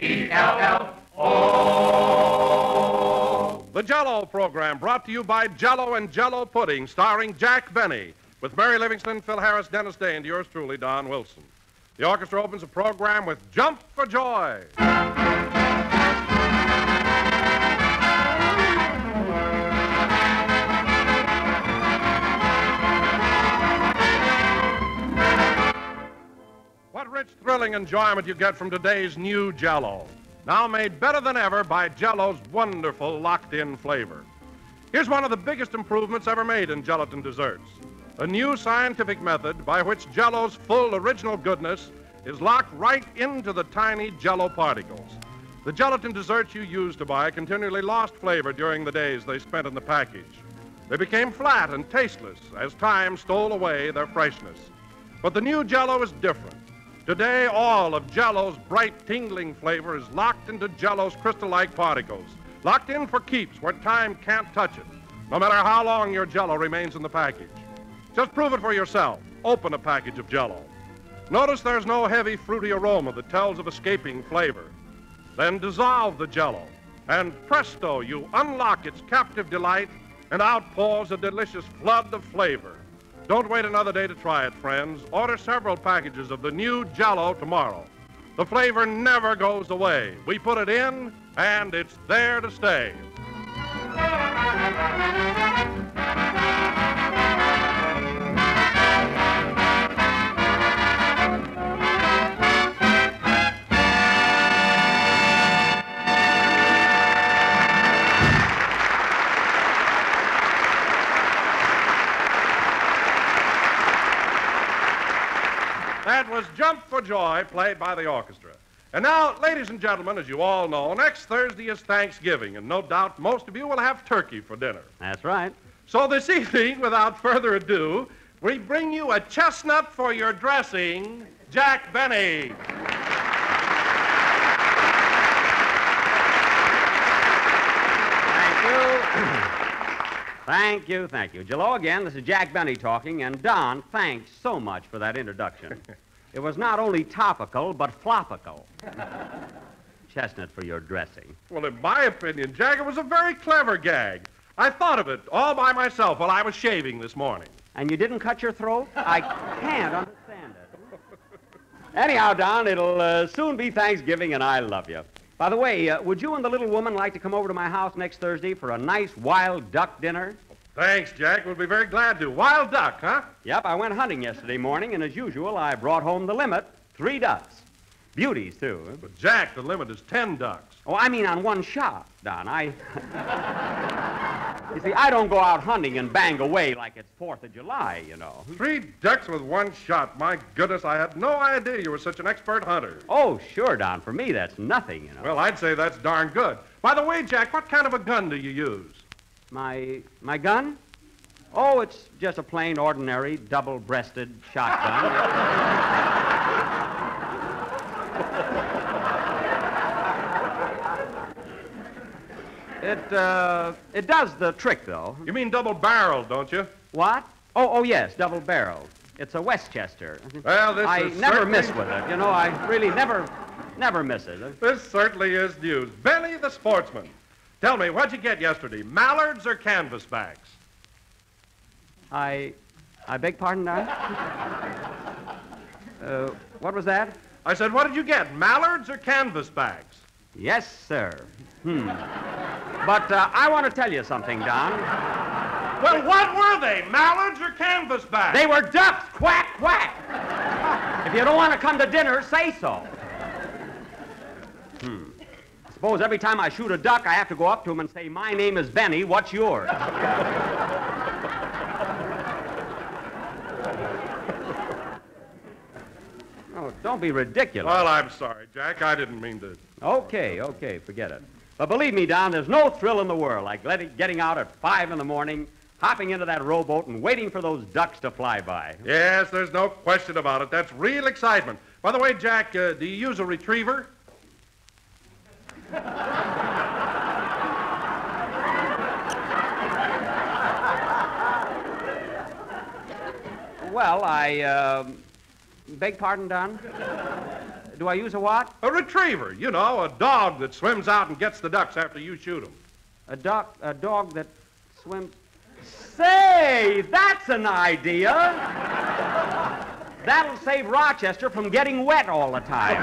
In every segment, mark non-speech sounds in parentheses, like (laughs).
J-E-L-L-O. The Jello program brought to you by Jello and Jello Pudding, starring Jack Benny, with Mary Livingstone, Phil Harris, Dennis Day, and yours truly, Don Wilson. The orchestra opens the program with Jump for Joy. Rich, thrilling enjoyment you get from today's new Jello. Now made better than ever by Jello's wonderful locked in flavor. Here's one of the biggest improvements ever made in gelatin desserts a new scientific method by which Jello's full original goodness is locked right into the tiny Jello particles. The gelatin desserts you used to buy continually lost flavor during the days they spent in the package. They became flat and tasteless as time stole away their freshness. But the new Jello is different. Today, all of Jello's bright, tingling flavor is locked into Jello's crystal-like particles, locked in for keeps where time can't touch it, no matter how long your Jello remains in the package. Just prove it for yourself. Open a package of Jello. Notice there's no heavy, fruity aroma that tells of escaping flavor. Then dissolve the Jello, and presto, you unlock its captive delight, and out pours a delicious flood of flavor. Don't wait another day to try it, friends. Order several packages of the new Jello tomorrow. The flavor never goes away. We put it in, and it's there to stay. That was Jump for Joy, played by the orchestra. And now, ladies and gentlemen, as you all know, next Thursday is Thanksgiving, and no doubt most of you will have turkey for dinner. That's right. So this (laughs) evening, without further ado, we bring you a chestnut for your dressing, Jack Benny. Thank you. Thank you, thank you. Jello again, this is Jack Benny talking, and Don, thanks so much for that introduction. (laughs) it was not only topical, but flopical. (laughs) Chestnut for your dressing. Well, in my opinion, Jack, it was a very clever gag. I thought of it all by myself while I was shaving this morning. And you didn't cut your throat? I can't understand it. Anyhow, Don, it'll uh, soon be Thanksgiving, and I love you. By the way, uh, would you and the little woman like to come over to my house next Thursday for a nice wild duck dinner? Thanks, Jack. We'll be very glad to. Wild duck, huh? Yep, I went hunting yesterday morning, and as usual, I brought home the limit three ducks. Beauties, too. huh? But, Jack, the limit is ten ducks. Oh, I mean on one shot, Don. I. (laughs) (laughs) you see, I don't go out hunting and bang away like it's Fourth of July, you know. Three ducks with one shot. My goodness, I had no idea you were such an expert hunter. Oh, sure, Don. For me, that's nothing, you know. Well, I'd say that's darn good. By the way, Jack, what kind of a gun do you use? My my gun? Oh, it's just a plain, ordinary, double-breasted shotgun. (laughs) it uh, it does the trick, though. You mean double barreled, don't you? What? Oh, oh yes, double-barreled. It's a Westchester. Well, this I is never certainly- miss with it. You know, I really never, never miss it. This certainly is news. Benny the sportsman. Tell me, what'd you get yesterday? Mallards or canvasbacks? I, I beg pardon, Don? uh, what was that? I said, what did you get? Mallards or canvasbacks? Yes, sir. Hmm. But uh, I want to tell you something, Don. Well, what were they? Mallards or canvasbacks? They were ducks. Quack, quack. if you don't want to come to dinner, say so. Hmm. I Suppose every time I shoot a duck, I have to go up to him and say, My name is Benny. What's yours? (laughs) oh, don't be ridiculous. Well, I'm sorry, Jack. I didn't mean to. Okay, okay, forget it. But believe me, Don, there's no thrill in the world like getting out at 5 in the morning, hopping into that rowboat, and waiting for those ducks to fly by. Yes, there's no question about it. That's real excitement. By the way, Jack, uh, do you use a retriever? Well, I, uh, beg pardon, Don? Do I use a what? A retriever, you know, a dog that swims out and gets the ducks after you shoot them. A dog, a dog that swims. Say, that's an idea. That'll save Rochester from getting wet all the time.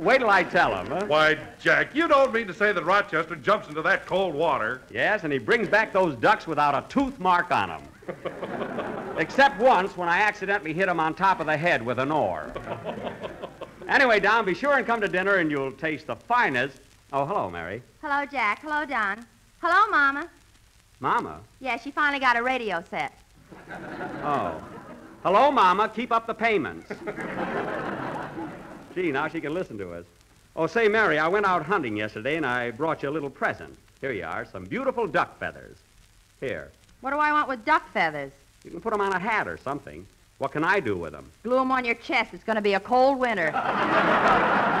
Wait till I tell him, huh? Why, Jack, you don't mean to say that Rochester jumps into that cold water. Yes, and he brings back those ducks without a tooth mark on them. (laughs) Except once when I accidentally hit him on top of the head with an oar. anyway, Don, be sure and come to dinner and you'll taste the finest. Oh, hello, Mary. Hello, Jack. Hello, Don. Hello, Mama. Mama? Yeah, she finally got a radio set. Oh. Hello, Mama. Keep up the payments. Gee, now she can listen to us. Oh, say, Mary, I went out hunting yesterday and I brought you a little present. Here you are, some beautiful duck feathers. Here. What do I want with duck feathers? You can put them on a hat or something. What can I do with them? Glue them on your chest. It's going to be a cold winter. (laughs)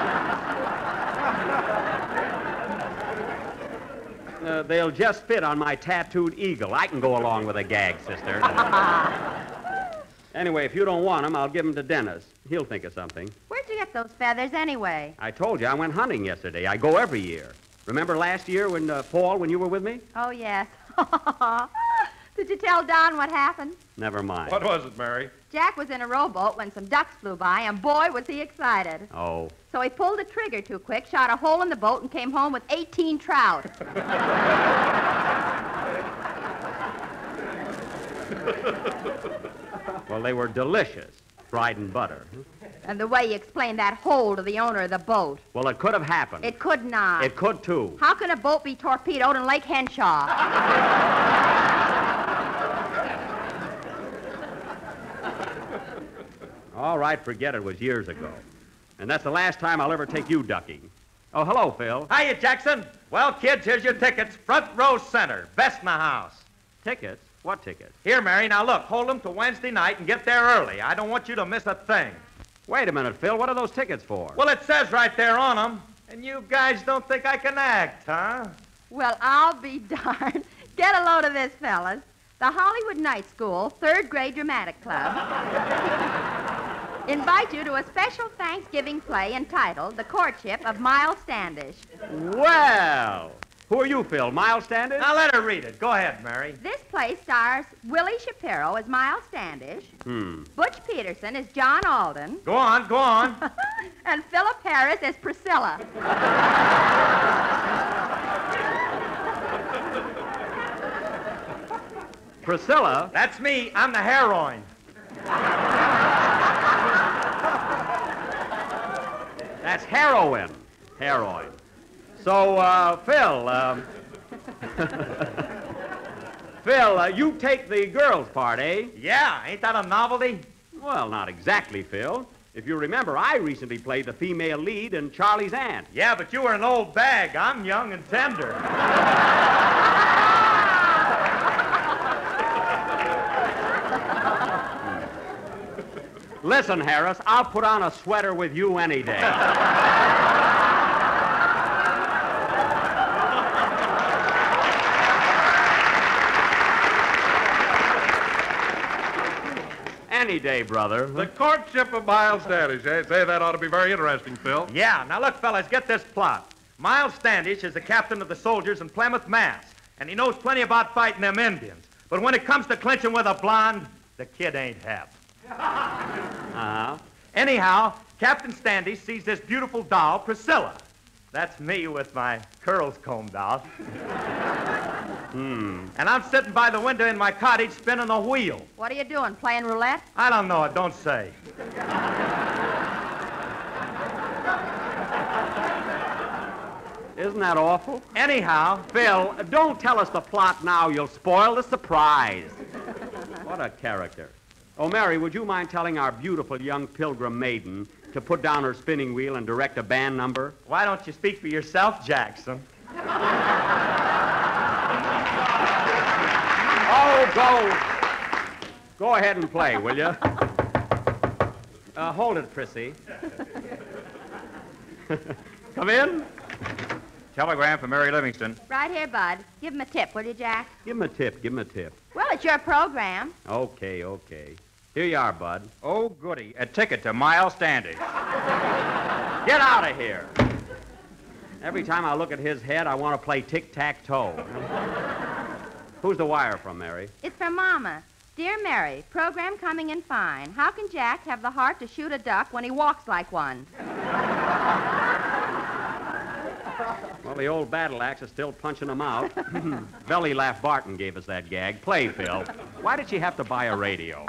Uh, they'll just fit on my tattooed eagle. I can go along with a gag, sister. (laughs) anyway, if you don't want them, I'll give them to Dennis. He'll think of something. Where'd you get those feathers anyway? I told you I went hunting yesterday. I go every year. Remember last year when uh, fall when you were with me? Oh, yes. (laughs) Did you tell Don what happened? Never mind. What was it, Mary? Jack was in a rowboat when some ducks flew by, and boy, was he excited. Oh. So he pulled the trigger too quick, shot a hole in the boat, and came home with 18 trout. (laughs) Well, they were delicious. Fried in butter. and the way he explained that hole to the owner of the boat. Well, it could have happened. It could not. It could, too. How can a boat be torpedoed in Lake Henshaw? (laughs) All right, forget it. It was years ago. And that's the last time I'll ever take you ducking. Oh, hello, Phil. Hiya, Jackson. Well, kids, here's your tickets. Front row center. Best in the house. Tickets? What tickets? Here, Mary. Now, look, hold them to Wednesday night and get there early. I don't want you to miss a thing. Wait a minute, Phil. What are those tickets for? Well, it says right there on them. And you guys don't think I can act, huh? well, I'll be (laughs) darned. Get a load of this, fellas. The Hollywood Night School, third grade dramatic club, (laughs) invite you to a special Thanksgiving play entitled The Courtship of Miles Standish. Well, who are you, Phil? Miles Standish? Now, let her read it. Go ahead, Mary. This play stars Willie Shapiro as Miles Standish, Hmm. Butch Peterson as John Alden, Go on, go on. (laughs) and Philip Harris as Priscilla. Priscilla? That's me. I'm the heroine. That's heroin. Heroin. So, uh, Phil, um, (laughs) Phil, uh, you take the girls' part, eh? Yeah, ain't that a novelty? Well, not exactly, Phil. If you remember, I recently played the female lead in Charley's Aunt. Yeah, but you were an old bag. I'm young and tender. (laughs) Listen, Harris, I'll put on a sweater with you any day. (laughs) any day, brother. The courtship of Miles Standish, eh? Say, that ought to be very interesting, Phil. Yeah, now look, fellas, get this plot. Miles Standish is the captain of the soldiers in Plymouth, Mass., and he knows plenty about fighting them Indians. But when it comes to clinching with a blonde, the kid ain't hep. (laughs) Uh-huh. Anyhow, Captain Standish sees this beautiful doll, Priscilla. That's me with my curls combed out. (laughs) Hmm. And I'm sitting by the window in my cottage spinning the wheel. What are you doing, playing roulette? I don't know it, don't say. Isn't that awful? Anyhow, Phil, don't tell us the plot now. You'll spoil the surprise. what a character. Oh, Mary, would you mind telling our beautiful young pilgrim maiden to put down her spinning wheel and direct a band number? why don't you speak for yourself, Jackson? Oh, go. Go ahead and play, will you? (laughs) Uh, hold it, Prissy. (laughs) Come in. Telegram for Mary Livingstone. Right here, Bud. Give him a tip, will you, Jack? Give him a tip. Give him a tip. Well, it's your program. Okay, okay. Here you are, Bud. Oh, goody. A ticket to Miles Standish. (laughs) Get out of here. Every time I look at his head, I want to play tic-tac-toe. Who's the wire from, Mary? It's from Mama. Dear Mary, program coming in fine. How can Jack have the heart to shoot a duck when he walks like one? Well, the old battle axe is still punching them out. (laughs) Belly Laugh Barton gave us that gag. Play, Phil. Why did she have to buy a radio?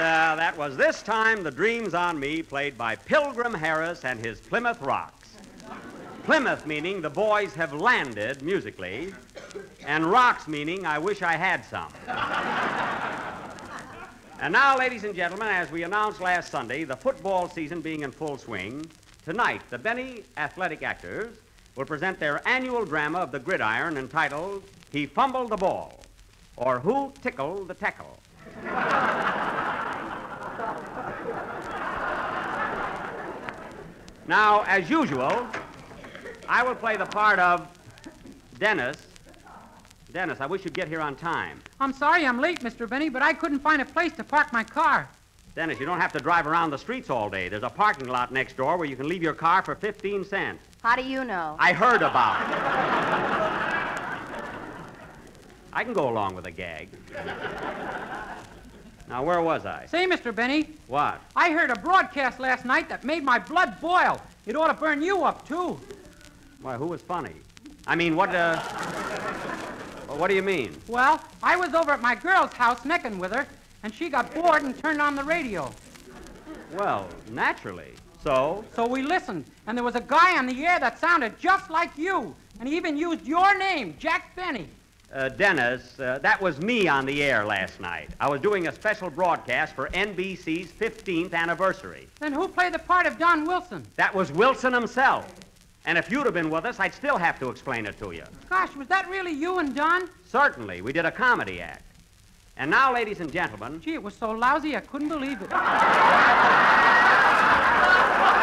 Uh, that was This Time the Dream's on Me, played by Pilgrim Harris and his Plymouth Rocks. Plymouth meaning the boys have landed musically, and rocks meaning I wish I had some. and now, ladies and gentlemen, as we announced last Sunday, the football season being in full swing, tonight the Benny Athletic Actors will present their annual drama of the gridiron entitled He Fumbled the Ball, or Who Tickled the Tackle. Now, as usual, I will play the part of Dennis. Dennis, I wish you'd get here on time. I'm sorry I'm late, Mr. Benny, but I couldn't find a place to park my car. Dennis, you don't have to drive around the streets all day. There's a parking lot next door where you can leave your car for 15 cents. How do you know? I heard about it. I can go along with a gag. Now, where was I? Say, Mr. Benny, What? I heard a broadcast last night that made my blood boil. It ought to burn you up, too. Why, who was funny? I mean, what, uh. well, what do you mean? Well, I was over at my girl's house necking with her, and she got bored and turned on the radio. Well, naturally. So? So we listened, and there was a guy on the air that sounded just like you, and he even used your name, Jack Benny. Uh, Dennis, uh, that was me on the air last night. I was doing a special broadcast for NBC's 15th anniversary. Then who played the part of Don Wilson? That was Wilson himself. And if you'd have been with us, I'd still have to explain it to you. Gosh, was that really you and Don? Certainly, we did a comedy act. And now, ladies and gentlemen, Gee, it was so lousy I couldn't believe it. (laughs)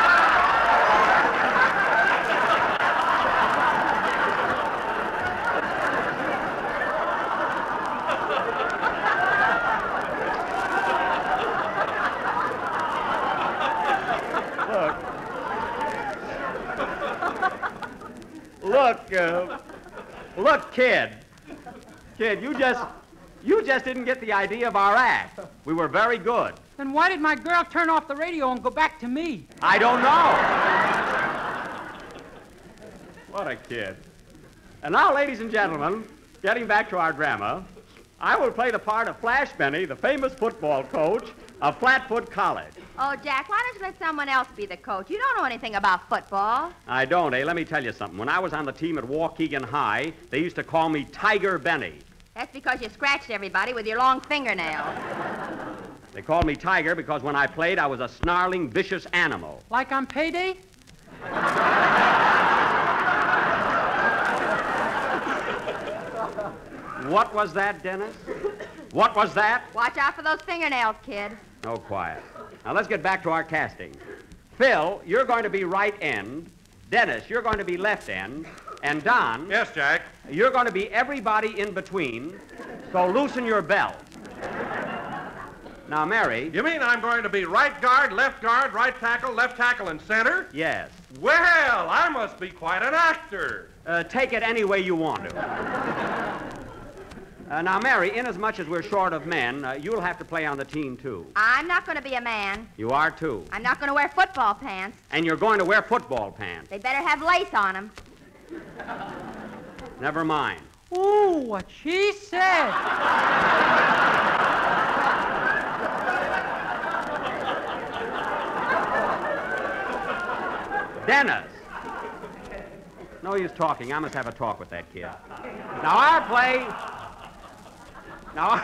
look, uh, look, kid. Kid, you just, you just didn't get the idea of our act. We were very good. Then why did my girl turn off the radio and go back to me? I don't know. What a kid. And now, ladies and gentlemen, getting back to our drama, I will play the part of Flash Benny, the famous football coach of Flatfoot College. Oh, Jack, why don't you let someone else be the coach? You don't know anything about football. I don't, eh? Let me tell you something. When I was on the team at Waukegan High, they used to call me Tiger Benny. That's because you scratched everybody with your long fingernails. (laughs) They called me Tiger because when I played, I was a snarling, vicious animal. Like on payday? What was that, Dennis? What was that? Watch out for those fingernails, kid. Oh, quiet. Now let's get back to our casting. Phil, you're going to be right end. Dennis, you're going to be left end. And Don, Yes, Jack. you're going to be everybody in between. So loosen your belt. Now, Mary. You mean I'm going to be right guard, left guard, right tackle, left tackle, and center? Yes. Well, I must be quite an actor. Uh, take it any way you want to. Uh, now, Mary, inasmuch as we're short of men, uh, you'll have to play on the team, too. I'm not going to be a man. You are, too. I'm not going to wear football pants. And you're going to wear football pants. They better have lace on them. Never mind. Ooh, what she said. Dennis! No use talking. I must have a talk with that kid. Now, our play. Now.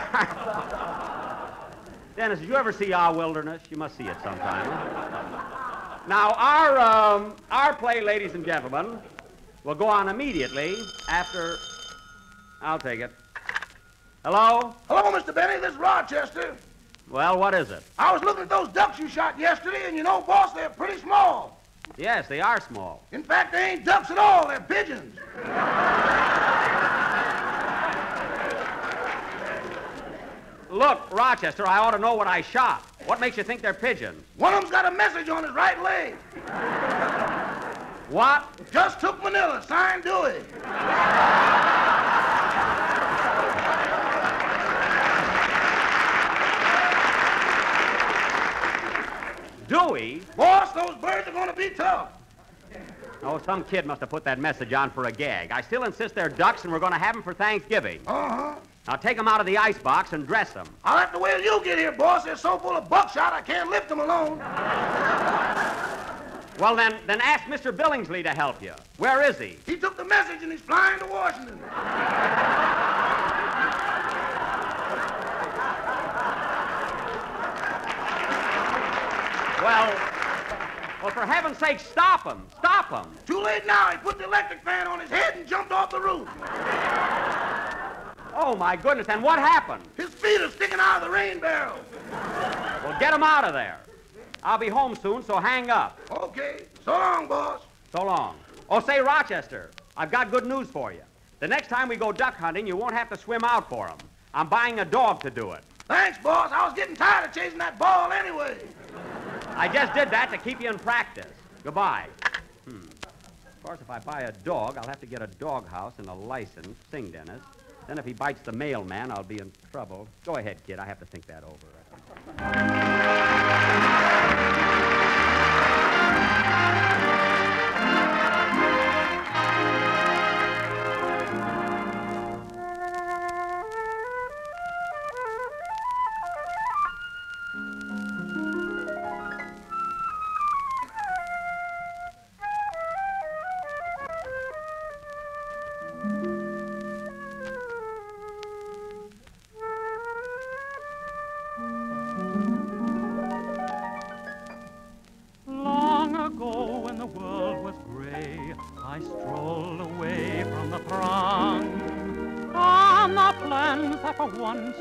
(laughs) Dennis, did you ever see Our Wilderness? You must see it sometime. Now, our, um, our play, ladies and gentlemen, will go on immediately after. I'll take it. Hello? Hello, Mr. Benny. This is Rochester. Well, what is it? I was looking at those ducks you shot yesterday, and you know, boss, they're pretty small. Yes, they are small. In fact, they ain't ducks at all. They're pigeons. (laughs) Look, Rochester, I ought to know what I shot. What makes you think they're pigeons? One of them's got a message on his right leg. What? Just took Manila. Signed Dewey. Dewey? Boss, those birds are going to be tough. Oh, some kid must have put that message on for a gag. I still insist they're ducks, and we're going to have them for Thanksgiving. Uh-huh. Now take them out of the ice box and dress them. I'll have to wait till you get here, boss. They're so full of buckshot, I can't lift them alone. (laughs) Well, then, then ask Mr. Billingsley to help you. Where is he? He took the message, and he's flying to Washington. Well, well, for heaven's sake, stop him! Stop him! Too late now. He put the electric fan on his head and jumped off the roof. Oh my goodness! And what happened? His feet are sticking out of the rain barrel. Well, get him out of there. I'll be home soon, so hang up. Okay. So long, boss. So long. Oh, say, Rochester, I've got good news for you. The next time we go duck hunting, you won't have to swim out for them. I'm buying a dog to do it. Thanks, boss. I was getting tired of chasing that ball anyway. I just did that to keep you in practice. Goodbye. Hmm. Of course, if I buy a dog, I'll have to get a dog house and a license. Sing, Dennis. Then if he bites the mailman, I'll be in trouble. Go ahead, kid. I have to think that over.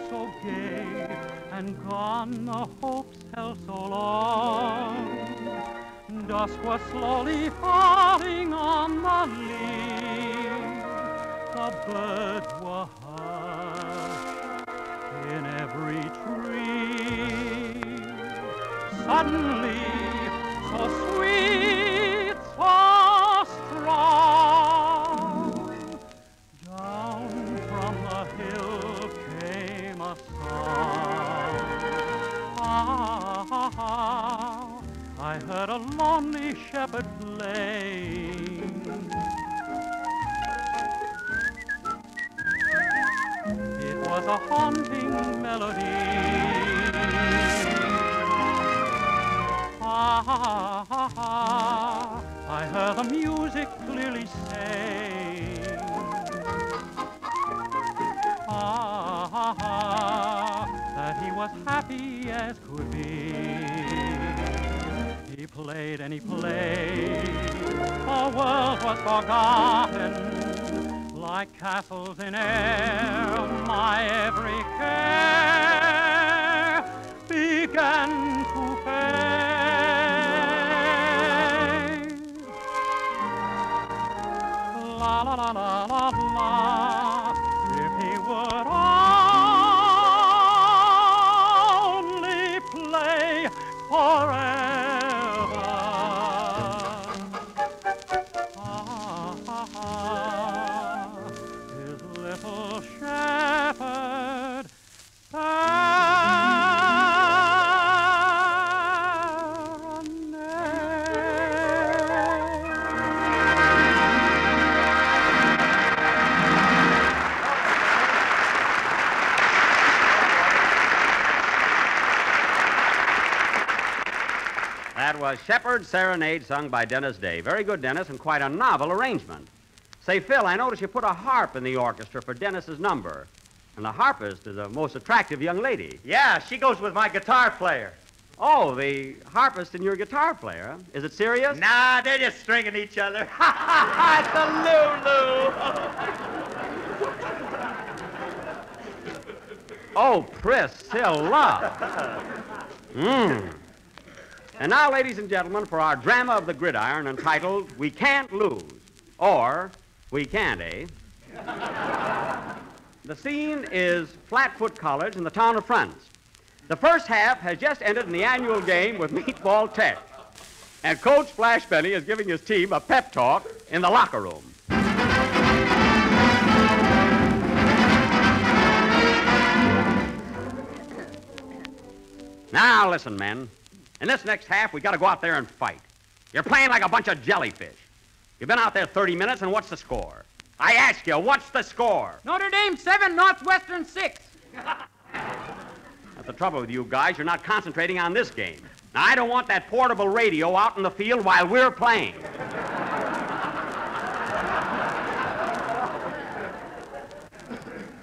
So gay, and gone the hopes held so long. Dusk was slowly falling on the leaves. The birds were hushed in every tree. Suddenly, playing. It was a haunting melody. Ah, ha, ha, ha, I heard the music clearly say. Ah, ha, ha, that he was happy as could be. He played and he played, the world was forgotten. Like castles in air, my every care began to fade. Shepherd's Serenade sung by Dennis Day. Very good, Dennis, and quite a novel arrangement. Say, Phil, I notice you put a harp in the orchestra for Dennis's number. And the harpist is a most attractive young lady. Yeah, she goes with my guitar player. Oh, the harpist and your guitar player. Is it serious? Nah, they're just stringing each other. (laughs) Ha ha ha! It's a Lulu. Oh, Priscilla. Mmm. And now, ladies and gentlemen, for our drama of the gridiron entitled We Can't Lose. Or We Can't, eh? the scene is Flatfoot College in the town of Friends. The first half has just ended in the annual game with Meatball Tech. And Coach Flash Benny is giving his team a pep talk in the locker room. Now, listen, men. In this next half, we got to go out there and fight. You're playing like a bunch of jellyfish. You've been out there 30 minutes, and what's the score? I ask you, what's the score? Notre Dame 7, Northwestern 6. (laughs) That's the trouble with you guys. You're not concentrating on this game. Now, I don't want that portable radio out in the field while we're playing. (laughs)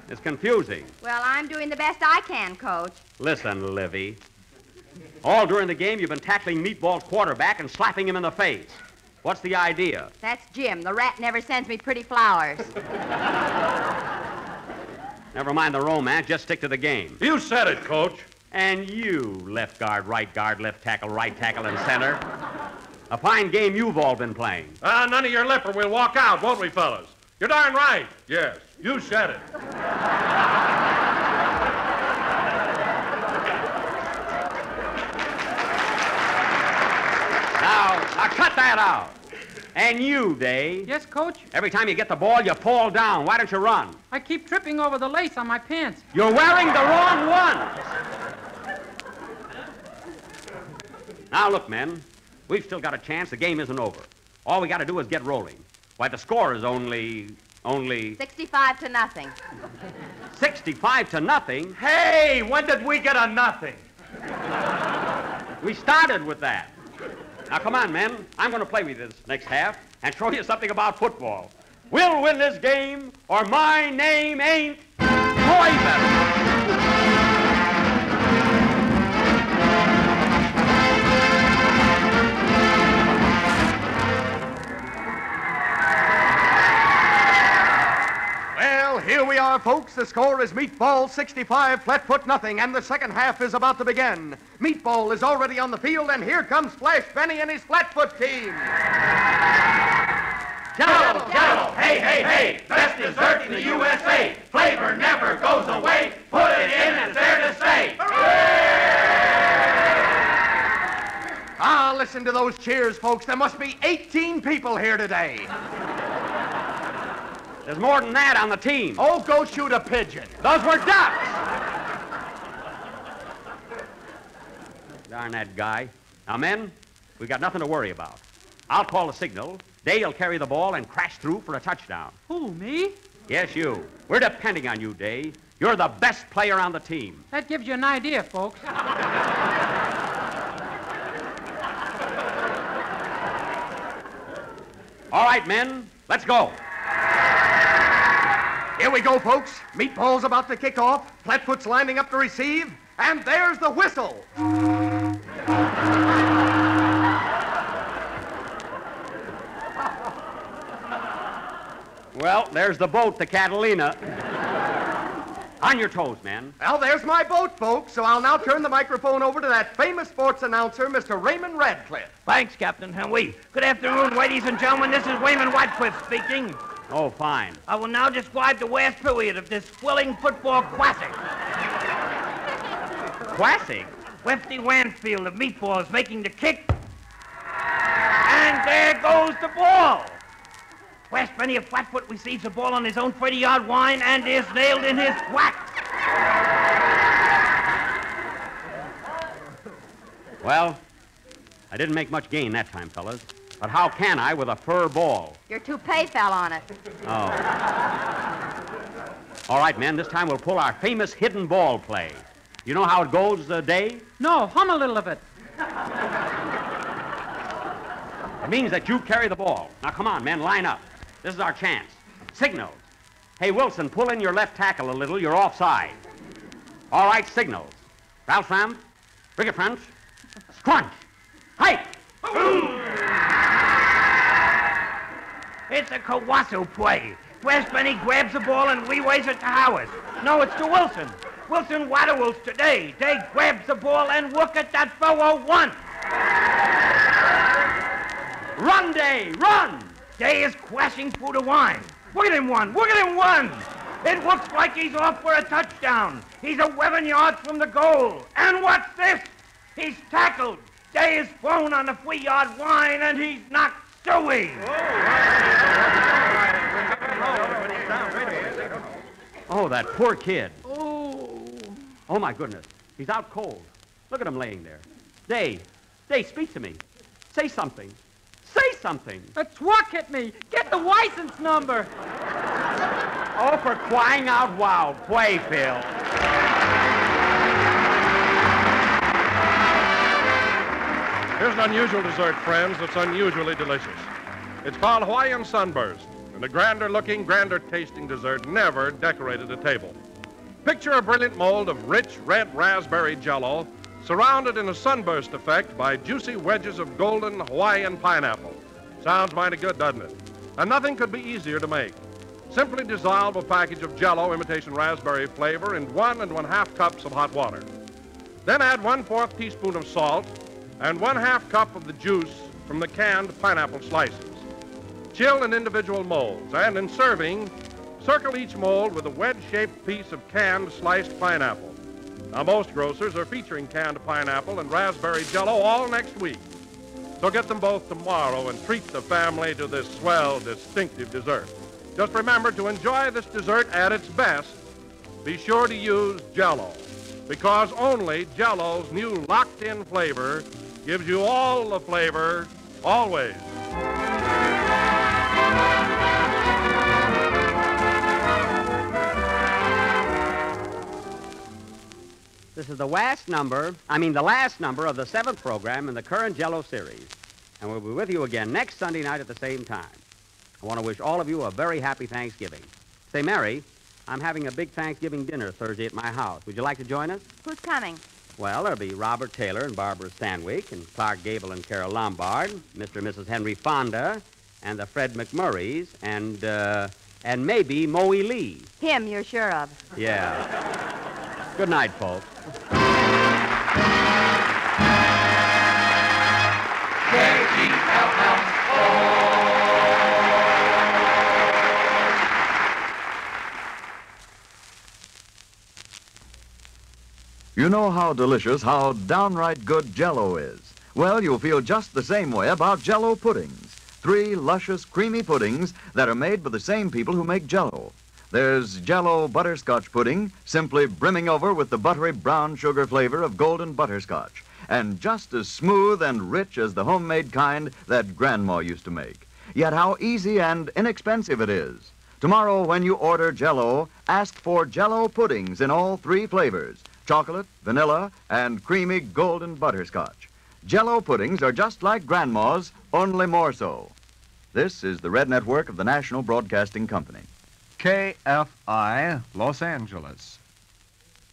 It's confusing. Well, I'm doing the best I can, Coach. Listen, Livy. All during the game, you've been tackling Meatball's quarterback and slapping him in the face. What's the idea? That's Jim. The rat never sends me pretty flowers. Never mind the romance, just stick to the game. You said it, Coach. And you, left guard, right guard, left tackle, right tackle, and center. A fine game you've all been playing. Ah, none of your lip or we'll walk out, won't we, fellas? You're darn right. Yes, you said it. Now, now cut that out. And you, Day. Yes, Coach? Every time you get the ball, you fall down. Why don't you run? I keep tripping over the lace on my pants. You're wearing the wrong one. Now, look, men. We've still got a chance. The game isn't over. All we got to do is get rolling. Why, the score is only, only 65 to nothing. 65 to nothing. Hey, when did we get a nothing? We started with that. Now, come on, men. I'm going to play with you this next half and show you something about football. We'll win this game, or my name ain't Roy here we are, folks. The score is Meatball 65, Flatfoot nothing, and the second half is about to begin. Meatball is already on the field, and here comes Flash Benny and his Flatfoot team. Jello, Jello, hey, hey, hey, best dessert in the USA. Flavor never goes away. Put it in, it's there to stay. Ah, listen to those cheers, folks. There must be 18 people here today. There's more than that on the team. Oh, go shoot a pigeon. Those were ducks. Darn that guy. Now, men, we've got nothing to worry about. I'll call the signal. Day'll carry the ball and crash through for a touchdown. Who, me? Yes, you. We're depending on you, Day. You're the best player on the team. That gives you an idea, folks. All right, men, let's go. Here we go, folks. Meatball's about to kick off. Flatfoot's lining up to receive. And there's the whistle. Well, there's the boat, the Catalina. On your toes, men. Well, there's my boat, folks. So I'll now turn the microphone over to that famous sports announcer, Mr. Raymond Radcliffe. Thanks, Captain Henry. Good afternoon, ladies and gentlemen. This is Raymond Radcliffe speaking. Oh, fine. I will now describe the last period of this thrilling football classic. Classic? Lefty Lansfield of Meatballs making the kick. And there goes the ball. Flash Benny of Flatfoot receives the ball on his own 30-yard line and is nailed in his whack. Well, I didn't make much gain that time, fellas. But how can I with a fur ball? Your toupee fell on it. Oh. All right, men, this time we'll pull our famous hidden ball play. You know how it goes, uh, Dave? No, hum a little of it. It means that you carry the ball. Now, come on, men, line up. This is our chance. Signals. Hey, Wilson, pull in your left tackle a little. You're offside. All right, signals. Valtram, Brigger French, Scrunch, hike. It's a Kawasu play. Flash Benny grabs the ball and reways it to Howard. No, it's to Wilson. Wilson waddles today. Day grabs the ball and look at that fellow one. Run, Day, run! Day is crashing through the line. Look at him one. Look at him one. It looks like he's off for a touchdown. He's 11 yards from the goal. And what's this? He's tackled. Day is thrown on the three-yard line, and he's knocked silly. Oh, that poor kid. Oh. Oh, my goodness. He's out cold. Look at him laying there. Day, Day, speak to me. Say something. Say something. Uh, A truck hit me. Get the license number. Oh, for crying out loud. Play, Phil. Here's an unusual dessert, friends, that's unusually delicious. It's called Hawaiian Sunburst, and a grander looking, grander tasting dessert never decorated a table. Picture a brilliant mold of rich red raspberry jello surrounded in a sunburst effect by juicy wedges of golden Hawaiian pineapple. Sounds mighty good, doesn't it? And nothing could be easier to make. Simply dissolve a package of jello imitation raspberry flavor in one and one half cups of hot water. Then add one fourth teaspoon of salt and one half cup of the juice from the canned pineapple slices. Chill in individual molds, and in serving, circle each mold with a wedge-shaped piece of canned sliced pineapple. Now, most grocers are featuring canned pineapple and raspberry jello all next week. So get them both tomorrow and treat the family to this swell, distinctive dessert. Just remember to enjoy this dessert at its best. Be sure to use Jello, because only Jello's new locked-in flavor gives you all the flavor, always. This is the last number, I mean the last number of the seventh program in the current Jello series. And we'll be with you again next Sunday night at the same time. I want to wish all of you a very happy Thanksgiving. Say, Mary, I'm having a big Thanksgiving dinner Thursday at my house. Would you like to join us? Who's coming? Well, there'll be Robert Taylor and Barbara Stanwyck and Clark Gable and Carole Lombard, Mr. and Mrs. Henry Fonda, and the Fred MacMurrays, and, uh, and maybe Moe Lee. Him, you're sure of. Yeah. Good night, folks. Know how delicious, how downright good Jello is. Well, you'll feel just the same way about Jello puddings. Three luscious, creamy puddings that are made by the same people who make Jello. There's Jello butterscotch pudding, simply brimming over with the buttery brown sugar flavor of golden butterscotch, and just as smooth and rich as the homemade kind that Grandma used to make. Yet how easy and inexpensive it is. Tomorrow, when you order Jello, ask for Jello puddings in all three flavors chocolate, vanilla, and creamy golden butterscotch. Jello puddings are just like Grandma's, only more so. This is the Red Network of the National Broadcasting Company. KFI, Los Angeles.